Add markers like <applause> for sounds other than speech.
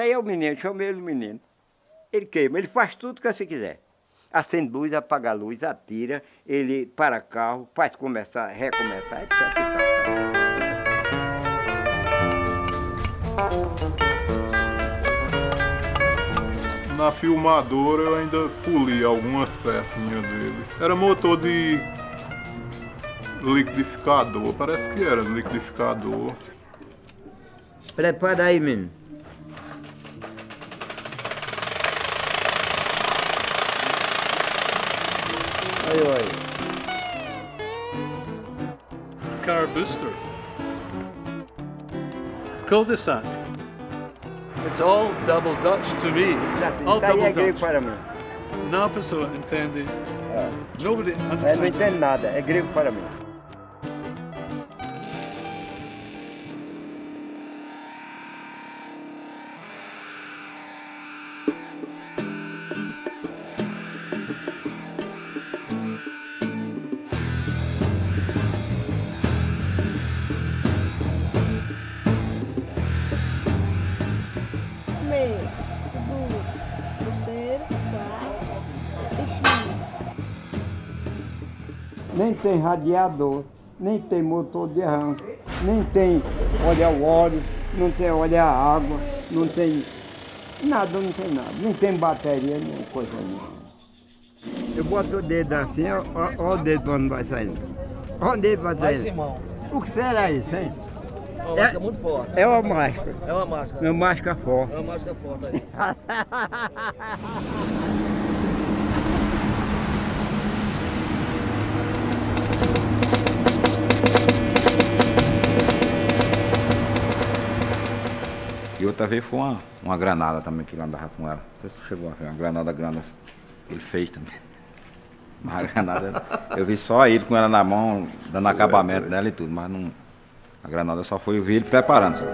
Aí é o menino, chamei ele o menino. Ele queima, ele faz tudo que você quiser. Acende luz, apaga luz, atira, ele para carro, faz começar, recomeçar, etc. Na filmadora eu ainda poli algumas pecinhas dele. Era motor de liquidificador, parece que era liquidificador. Prepara aí, menino. Oi, oi. Car booster. Cul-de-sac. It's all double Dutch to me. All Isso aí double é grego Dutch. para mim. Não a pessoa entende. Nobody É, não understands. entendo nada, é grego para mim. Nem tem radiador, nem tem motor de arranque, nem tem olhar o óleo, não tem olhar a água, não tem nada, não tem nada. Não tem bateria, nem coisa nenhuma. Eu boto o dedo assim, ó, ó, ó o dedo onde vai saindo. Onde ele vai Vai, sair? Simão. O que será isso, hein? É uma máscara muito forte. É uma máscara. É uma máscara. É uma máscara forte. É uma máscara forte aí. <laughs> E outra vez foi uma, uma granada também que ele andava com ela. Não sei se tu chegou a ver, uma granada grande assim. Ele fez também. <laughs> Mas a granada, eu vi só ele com ela na mão, dando acabamento nela e tudo, mas não. A granada só foi, eu vi ele preparando só.